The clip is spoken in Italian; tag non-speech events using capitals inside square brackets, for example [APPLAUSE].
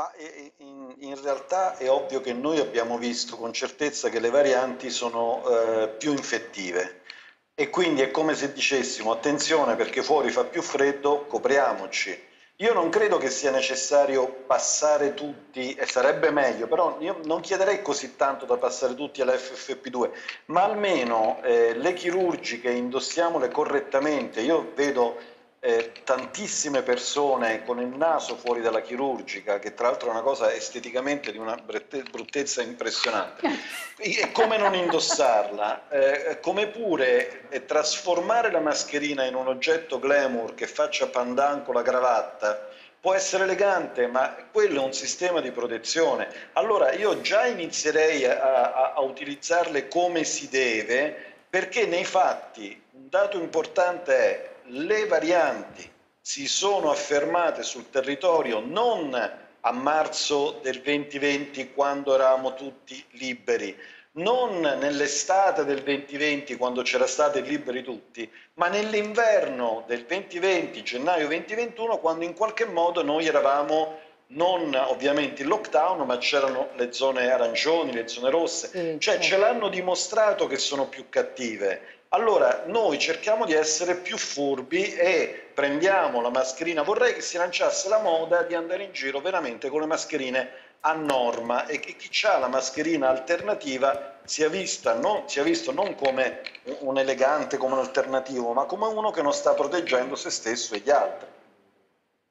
Ma in, in, realtà è ovvio che noi abbiamo visto con certezza che le varianti sono eh, più infettive e quindi è come se dicessimo attenzione perché fuori fa più freddo, copriamoci. Io non credo che sia necessario passare tutti, e sarebbe meglio, però io non chiederei così tanto da passare tutti alla FFP2, ma almeno eh, le chirurgiche indossiamole correttamente. Io vedo eh, tantissime persone con il naso fuori dalla chirurgica, che tra l'altro è una cosa esteticamente di una bruttezza impressionante. [LAUGHS] E come non indossarla? Eh, come pure eh, trasformare la mascherina in un oggetto glamour che faccia pandan con la cravatta può essere elegante, ma quello è un sistema di protezione. Allora io già inizierei a, a, a utilizzarle come si deve, perché nei fatti un dato importante è le varianti si sono affermate sul territorio non a marzo del 2020 quando eravamo tutti liberi, non nell'estate del 2020 quando c'era state liberi tutti, ma nell'inverno del 2020, gennaio 2021, quando in qualche modo noi eravamo non ovviamente in lockdown, ma c'erano le zone arancioni, le zone rosse, sì, cioè certo. ce l'hanno dimostrato che sono più cattive allora noi cerchiamo di essere più furbi e prendiamo la mascherina. Vorrei che si lanciasse la moda di andare in giro veramente con le mascherine a norma e che chi ha la mascherina alternativa sia, vista, non, sia visto non come un elegante, come un alternativo, ma come uno che non sta proteggendo se stesso e gli altri.